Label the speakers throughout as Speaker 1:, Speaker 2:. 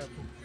Speaker 1: आपको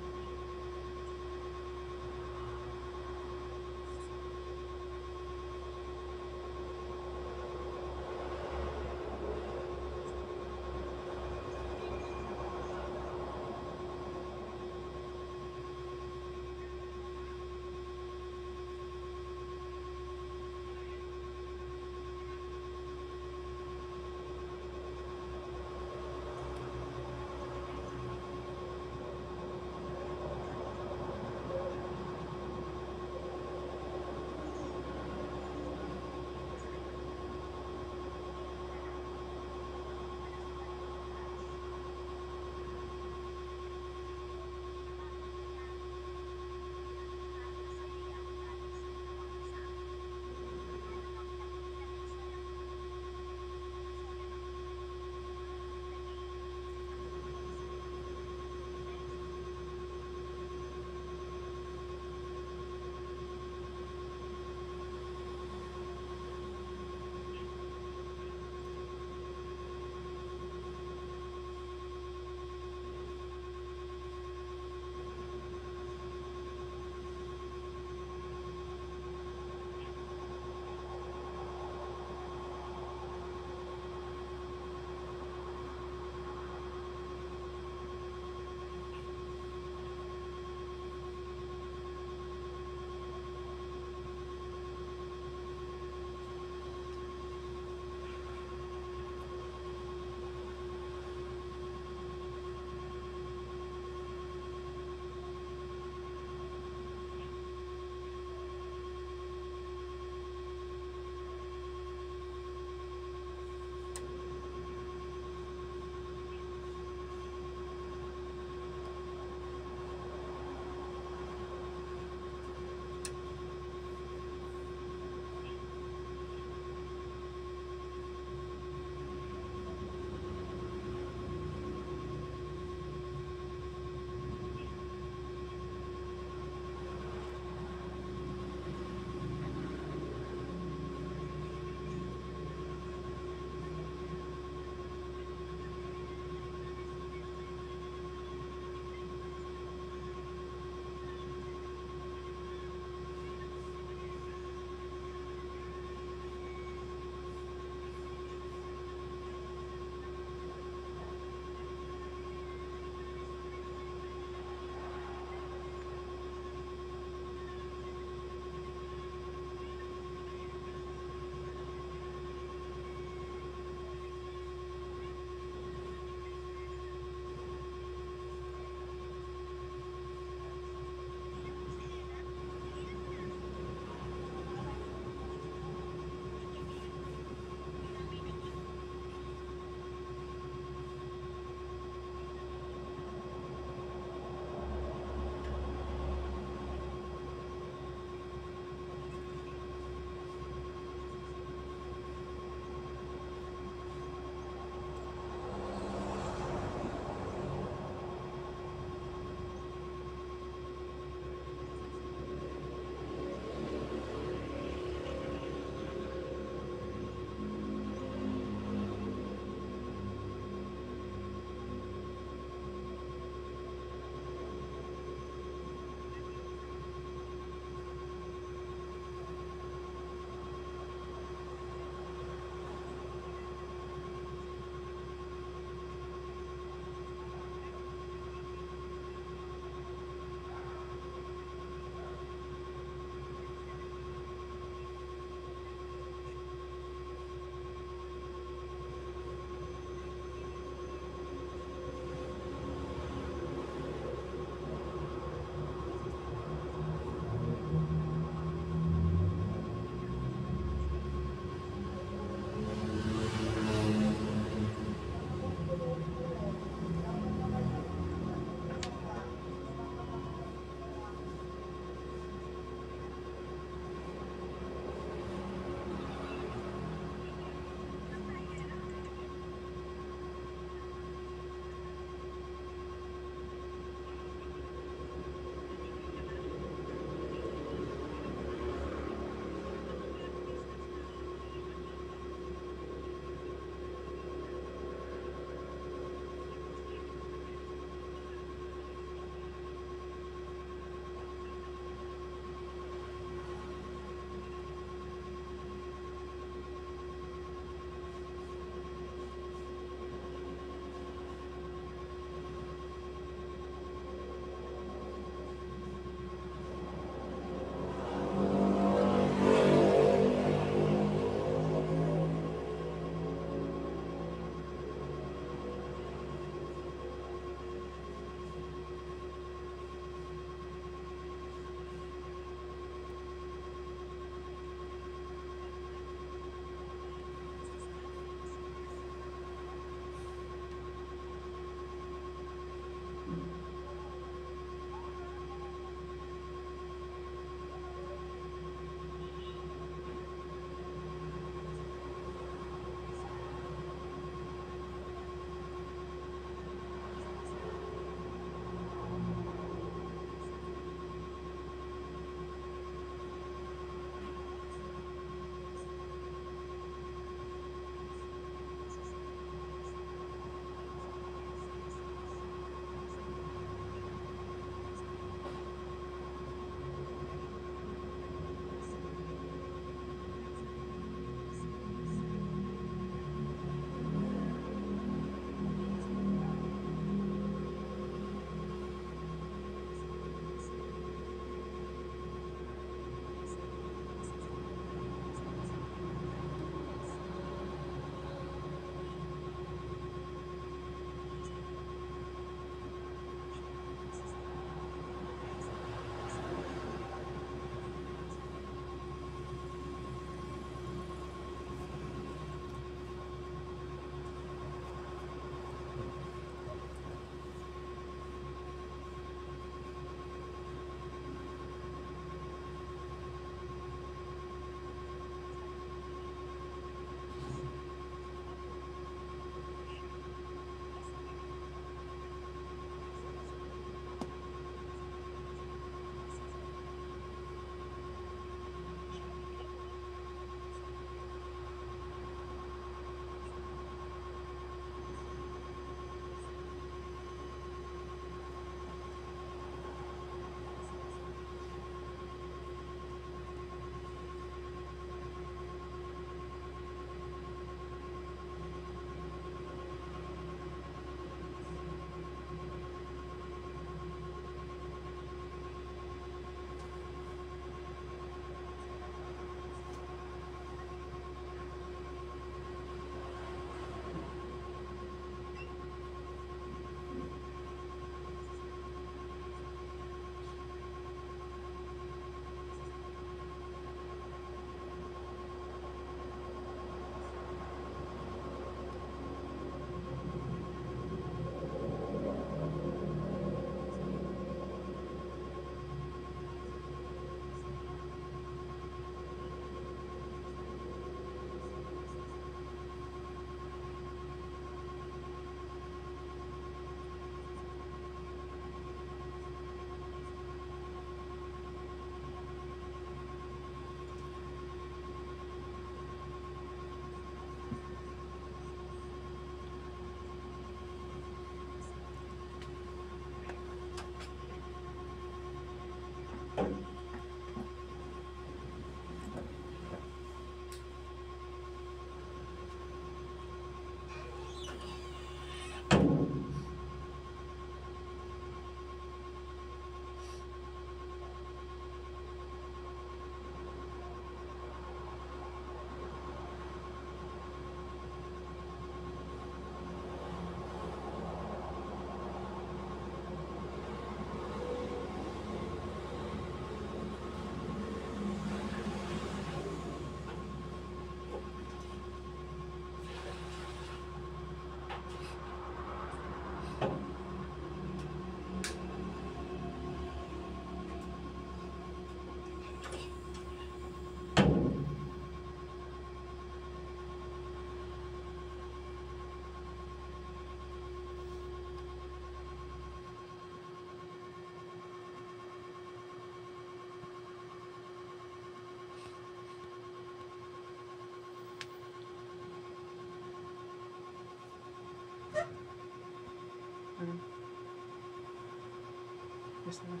Speaker 1: kestim.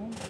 Speaker 1: Então,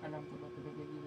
Speaker 1: Selam. Buna bile geliyor.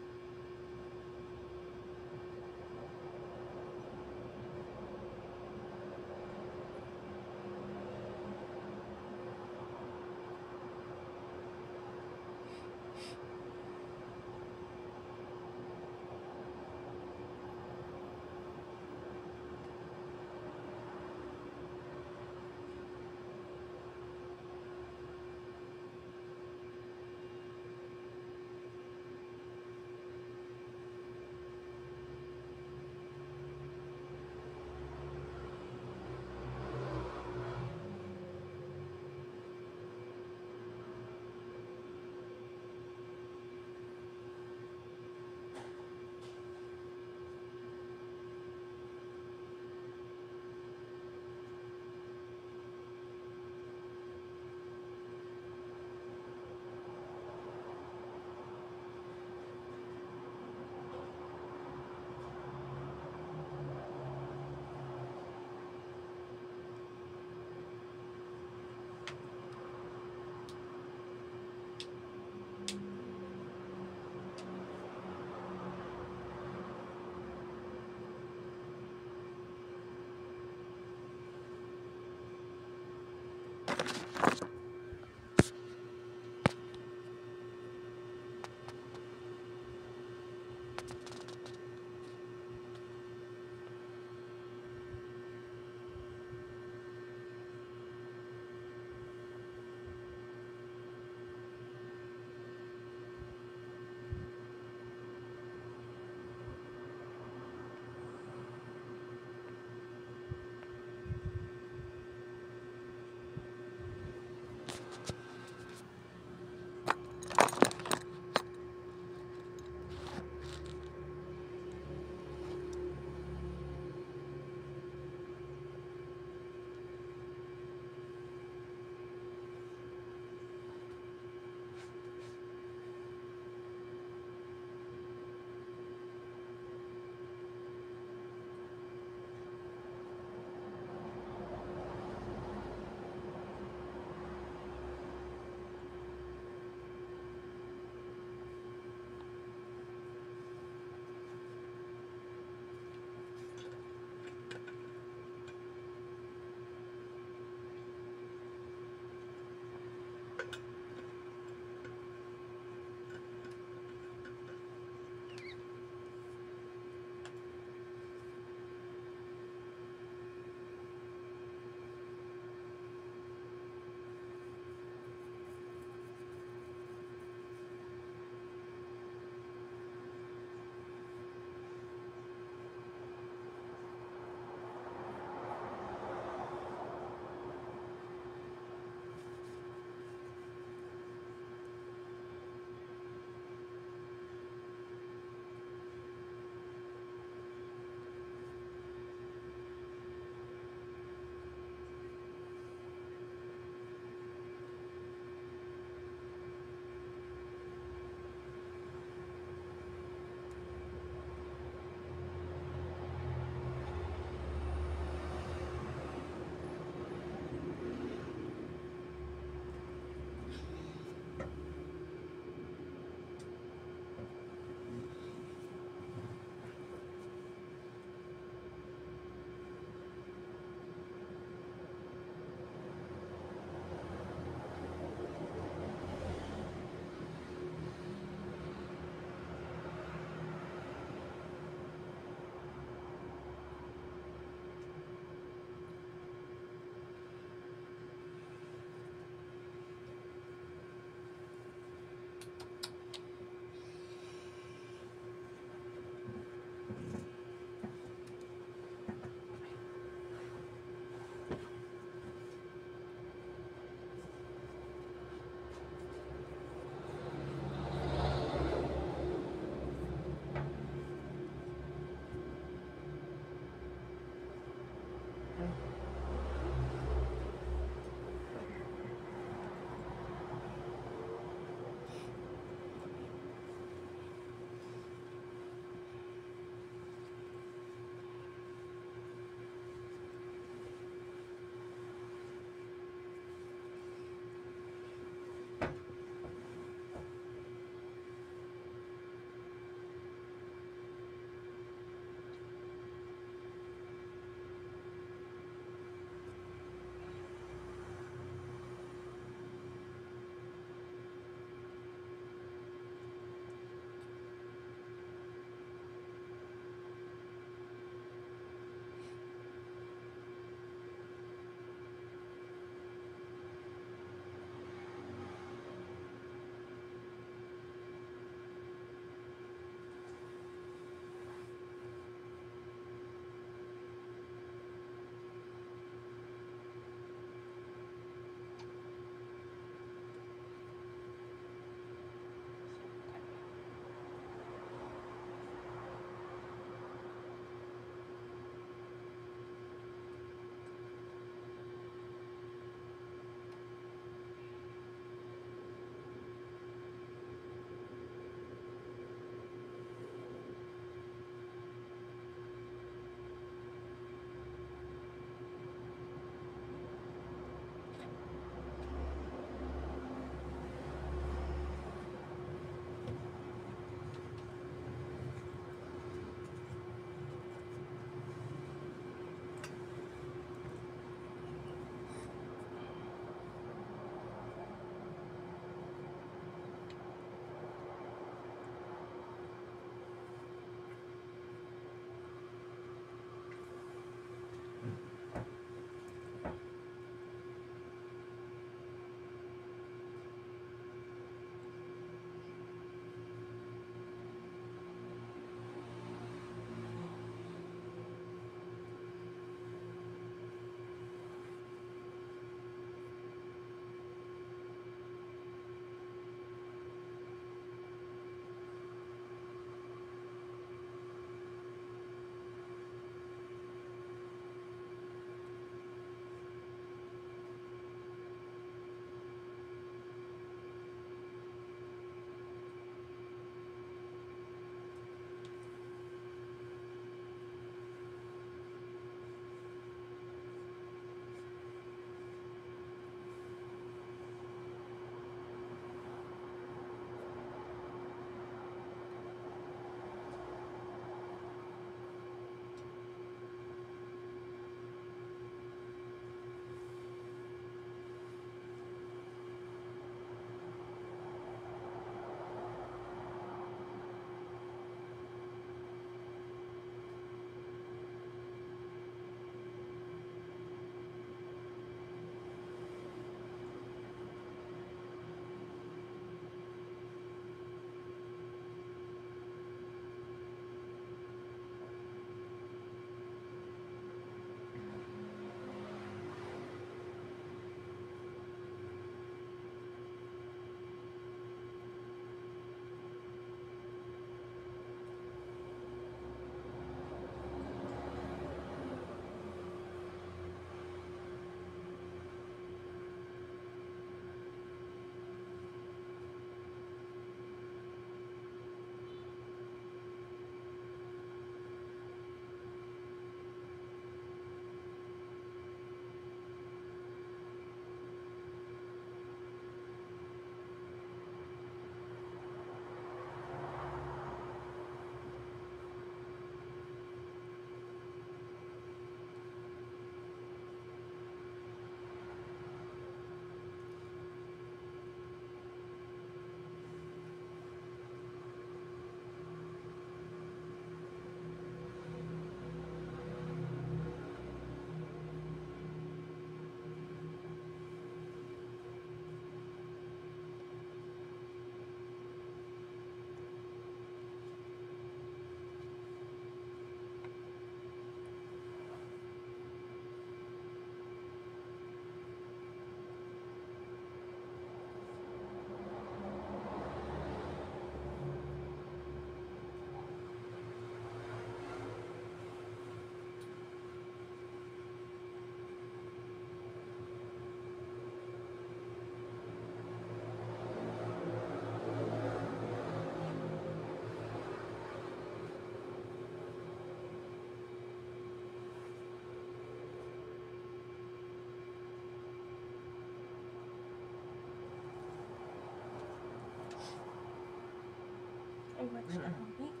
Speaker 2: 嗯。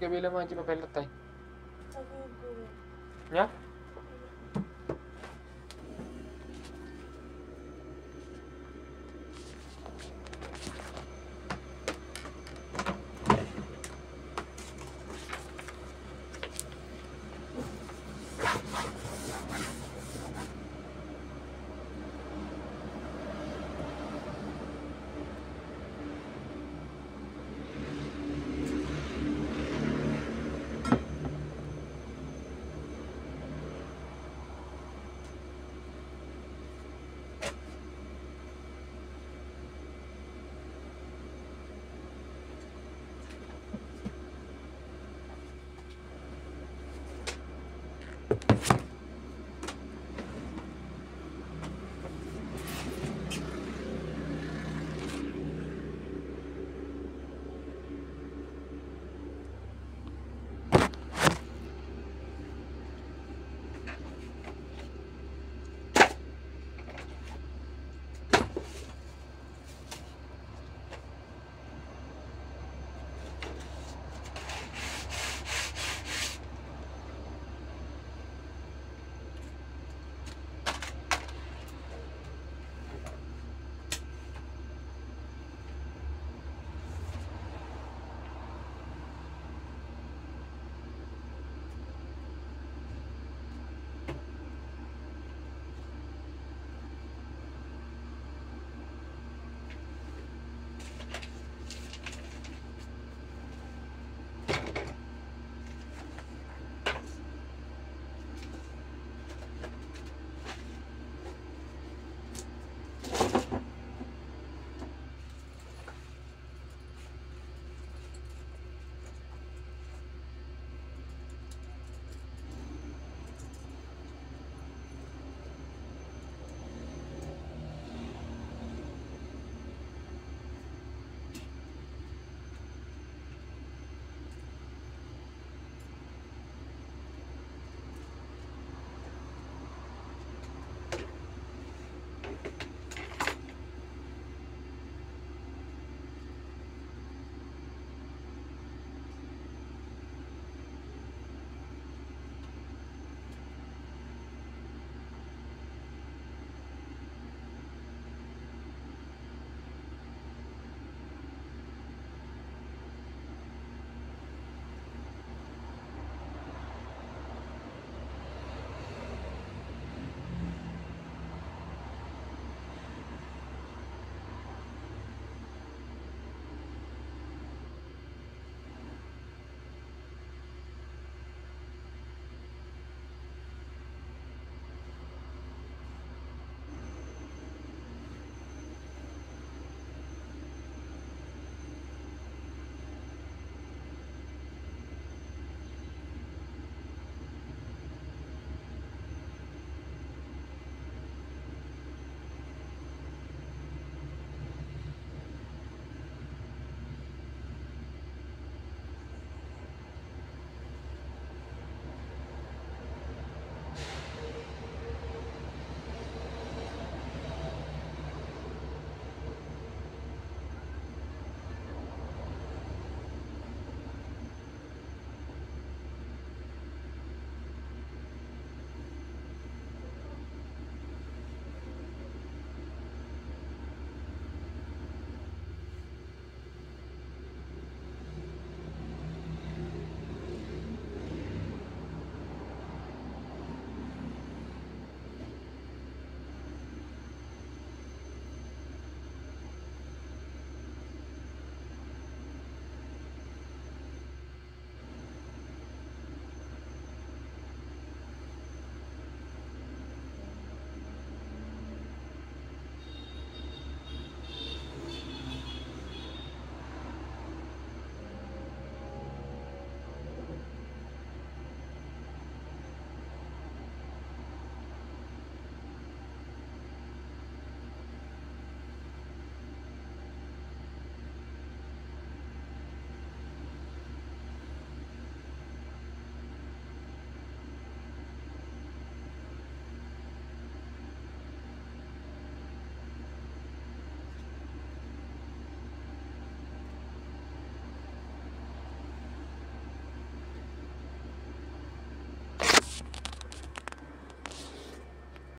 Speaker 1: कभी कबीला में आजी में पहले लगता है या